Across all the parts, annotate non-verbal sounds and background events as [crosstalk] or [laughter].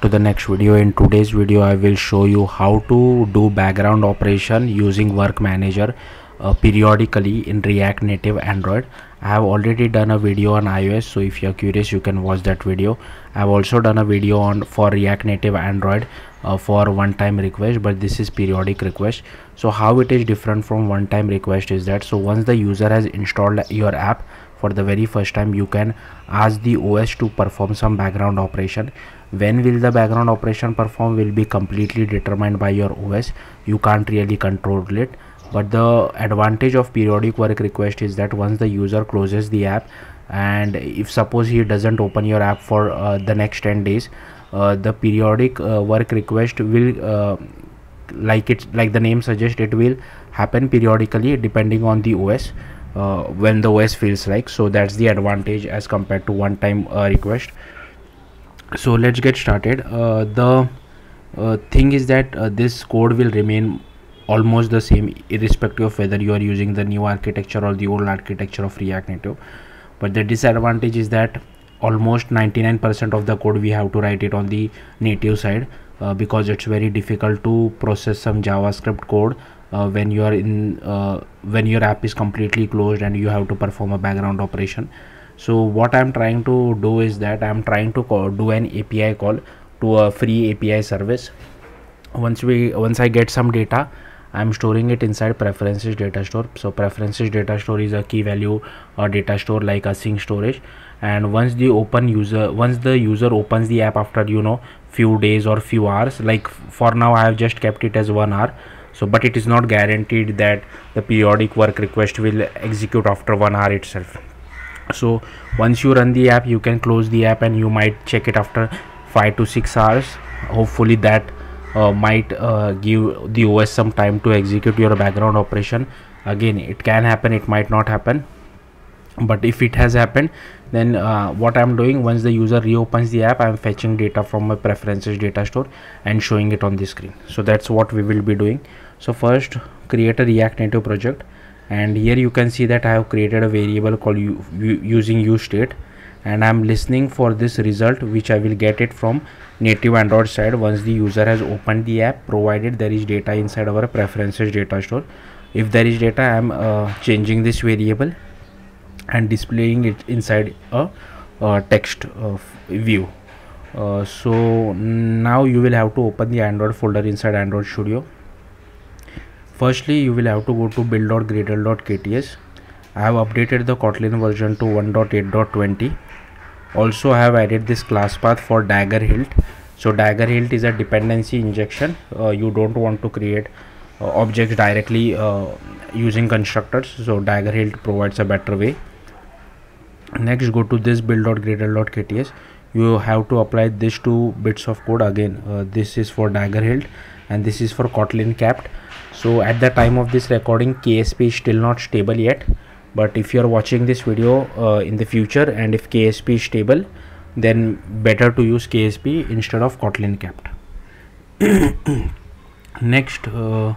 to the next video. In today's video i will show you how to do background operation using work manager uh, periodically in react native android. I have already done a video on ios so if you're curious you can watch that video. I've also done a video on for react native android uh, for one time request but this is periodic request. So how it is different from one time request is that so once the user has installed your app for the very first time you can ask the os to perform some background operation when will the background operation perform will be completely determined by your os you can't really control it. But the advantage of periodic work request is that once the user closes the app and if suppose he doesn't open your app for uh, the next 10 days uh, the periodic uh, work request will uh, like it like the name suggests it will happen periodically depending on the os uh, when the os feels like. So that's the advantage as compared to one time uh, request so let's get started. The thing is that this code will remain almost the same irrespective of whether you are using the new architecture or the old architecture of react native. But the disadvantage is that almost 99% of the code we have to write it on the native side uh, because it's very difficult to process some javascript code uh, when you are in uh, when your app is completely closed and you have to perform a background operation so what i'm trying to do is that i'm trying to call, do an api call to a free api service. Once we once i get some data i'm storing it inside preferences data store. So preferences data store is a key value or data store like async storage. And once the open user once the user opens the app after you know few days or few hours like for now i have just kept it as one hour. So but it is not guaranteed that the periodic work request will execute after one hour itself so once you run the app you can close the app and you might check it after five to six hours. Hopefully that uh, might uh, give the OS some time to execute your background operation. Again it can happen it might not happen. But if it has happened then uh, what i'm doing once the user reopens the app i'm fetching data from my preferences data store and showing it on the screen. So that's what we will be doing. So first create a react native project and here you can see that i have created a variable called using use state. And i'm listening for this result which i will get it from native android side. Once the user has opened the app provided there is data inside our preferences data store. If there is data i am uh, changing this variable and displaying it inside a, a text uh, view. Uh, so now you will have to open the android folder inside android studio firstly you will have to go to build.gradle.kts i have updated the kotlin version to 1.8.20 also I have added this class path for dagger hilt. So dagger hilt is a dependency injection. Uh, you don't want to create uh, objects directly uh, using constructors. So dagger hilt provides a better way. Next go to this build.gradle.kts you have to apply these two bits of code again. Uh, this is for dagger hilt and this is for kotlin kapt so at the time of this recording ksp is still not stable yet. But if you are watching this video uh, in the future and if ksp is stable then better to use ksp instead of kotlin kapt [coughs] next uh,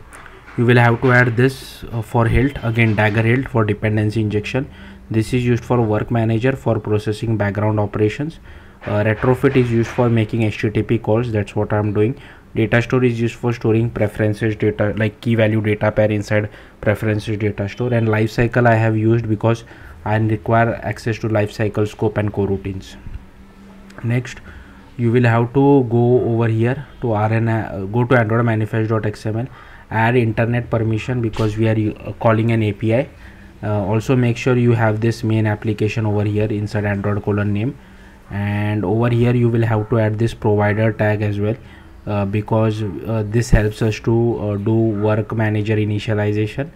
you will have to add this uh, for hilt. Again dagger hilt for dependency injection. This is used for work manager for processing background operations. Uh, retrofit is used for making http calls. That's what i'm doing data store is used for storing preferences data like key value data pair inside preferences data store. And lifecycle i have used because i require access to lifecycle scope and coroutines next you will have to go over here to rn uh, go to android manifest.xml add internet permission because we are uh, calling an api uh, also make sure you have this main application over here inside android colon name. And over here you will have to add this provider tag as well uh, because uh, this helps us to uh, do work manager initialization.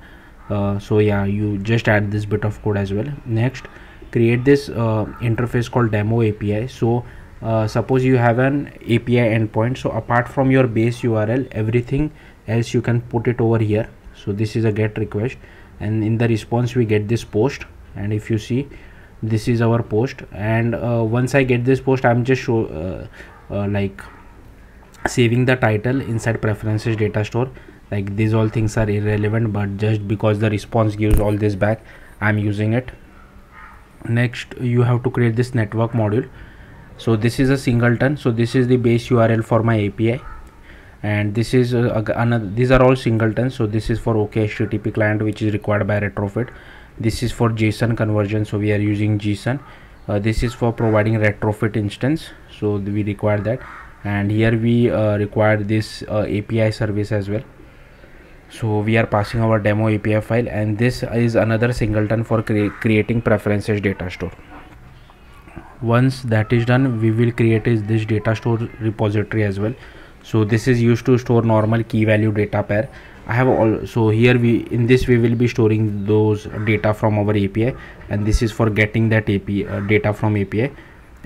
So yeah you just add this bit of code as well. Next create this interface called demo api so uh, suppose you have an API endpoint. So apart from your base URL everything else you can put it over here. So this is a get request. And in the response we get this post. And if you see this is our post. And uh, once I get this post I'm just show uh, like saving the title inside preferences data store. Like these all things are irrelevant but just because the response gives all this back i'm using it. Next you have to create this network module. So this is a singleton. So this is the base url for my api and this is uh, another these are all singletons. So this is for ok http client which is required by retrofit. This is for json conversion. So we are using json. Uh, this is for providing retrofit instance. So we require that and here we uh, require this uh, api service as well. So we are passing our demo api file and this is another singleton for cre creating preferences data store. Once that is done we will create this data store repository as well. So this is used to store normal key value data pair. I have all so here we in this we will be storing those data from our api and this is for getting that api uh, data from api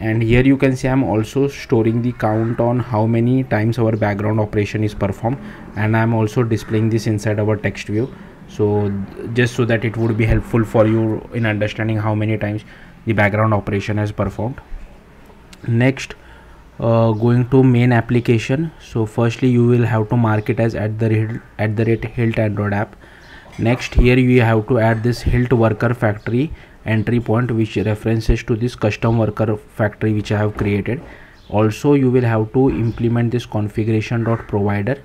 and here you can see i'm also storing the count on how many times our background operation is performed. And i'm also displaying this inside our text view. So just so that it would be helpful for you in understanding how many times the background operation has performed. Next uh, going to main application. So firstly you will have to mark it as at the rate at the rate hilt android app next here you have to add this hilt worker factory entry point which references to this custom worker factory which i have created. Also you will have to implement this configuration dot provider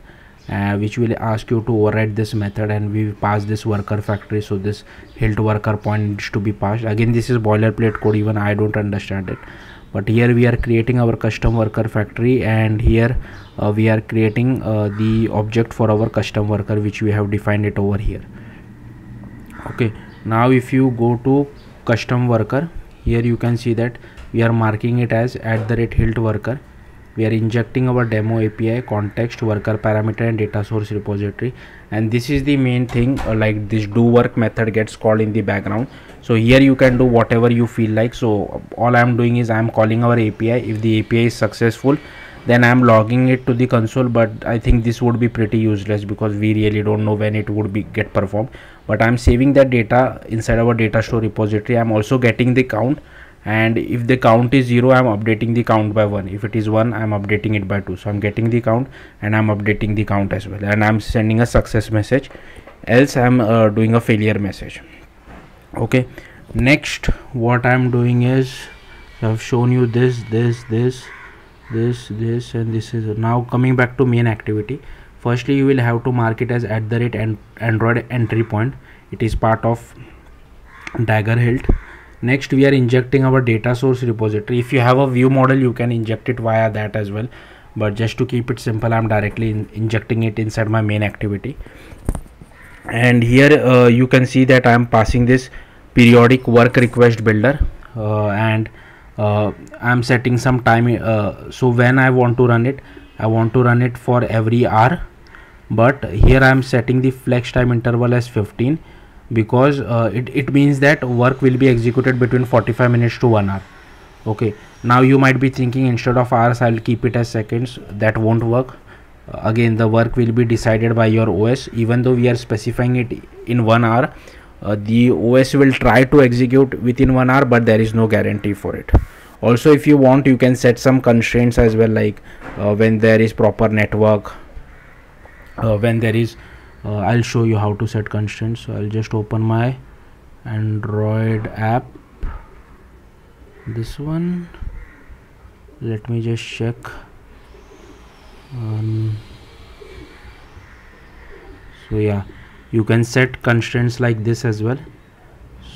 uh, which will ask you to override this method and we pass this worker factory. So this hilt worker point needs to be passed. Again this is boilerplate code even i don't understand it but here we are creating our custom worker factory and here uh, we are creating uh, the object for our custom worker which we have defined it over here. Okay now if you go to custom worker here you can see that we are marking it as at the rate hilt worker we are injecting our demo api context worker parameter and data source repository. And this is the main thing uh, like this do work method gets called in the background. So here you can do whatever you feel like. So all i am doing is i am calling our api if the api is successful then i am logging it to the console but i think this would be pretty useless because we really don't know when it would be get performed. But i'm saving that data inside our data store repository. I'm also getting the count and if the count is 0 i'm updating the count by 1 if it is 1 i'm updating it by 2 so i'm getting the count and i'm updating the count as well. And i'm sending a success message. Else i'm uh, doing a failure message. Okay. Next what i'm doing is i've shown you this this this this this and this is now coming back to main activity. Firstly you will have to mark it as at the rate and android entry point. It is part of dagger hilt next we are injecting our data source repository. If you have a view model you can inject it via that as well. But just to keep it simple i'm directly in injecting it inside my main activity. And here uh, you can see that i'm passing this periodic work request builder. Uh, and uh, i'm setting some time uh, so when i want to run it i want to run it for every hour. But here i am setting the flex time interval as 15 because uh, it, it means that work will be executed between 45 minutes to 1 hour. Okay. Now you might be thinking instead of hours i'll keep it as seconds. That won't work. Uh, again the work will be decided by your os even though we are specifying it in 1 hour uh, the os will try to execute within 1 hour but there is no guarantee for it. Also if you want you can set some constraints as well like uh, when there is proper network uh, when there is uh, I'll show you how to set constraints. So I'll just open my Android app. This one. Let me just check. Um, so yeah. You can set constraints like this as well.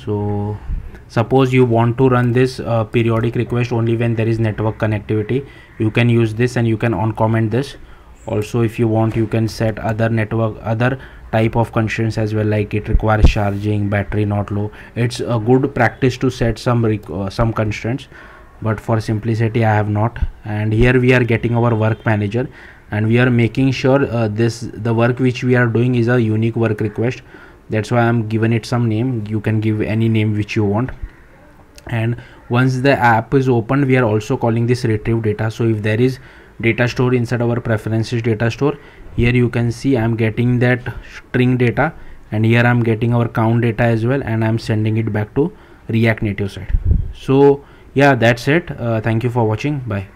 So suppose you want to run this uh, periodic request only when there is network connectivity. You can use this and you can on comment this also if you want you can set other network other type of constraints as well like it requires charging battery not low. It's a good practice to set some uh, some constraints but for simplicity i have not. And here we are getting our work manager and we are making sure uh, this the work which we are doing is a unique work request. That's why i'm given it some name. You can give any name which you want. And once the app is opened we are also calling this retrieve data. So if there is data store inside our preferences data store. Here you can see i'm getting that string data and here i'm getting our count data as well and i'm sending it back to react native side so yeah that's it. Uh, thank you for watching. Bye